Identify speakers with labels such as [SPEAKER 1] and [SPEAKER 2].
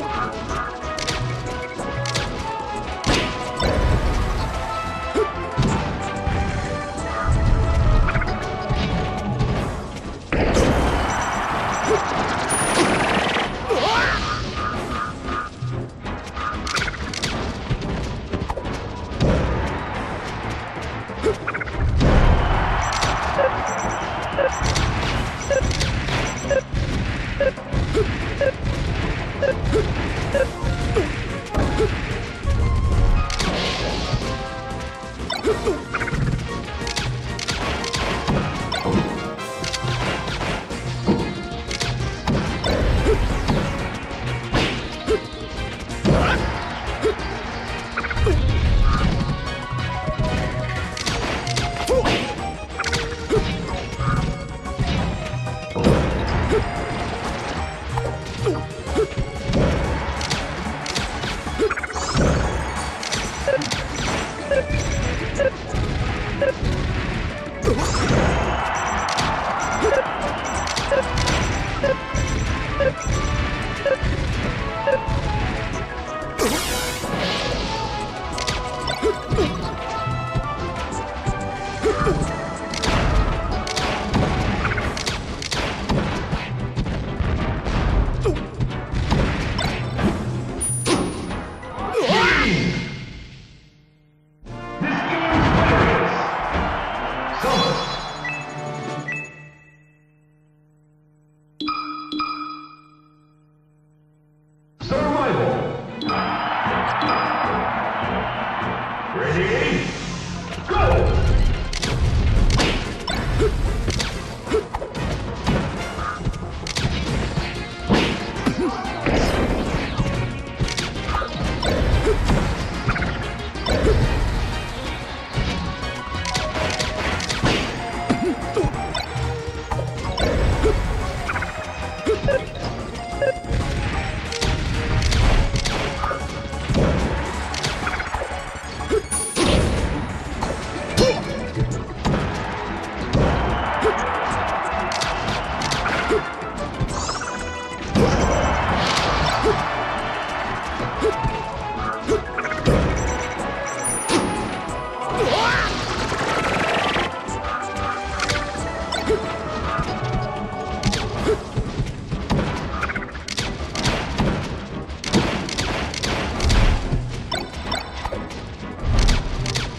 [SPEAKER 1] Oh!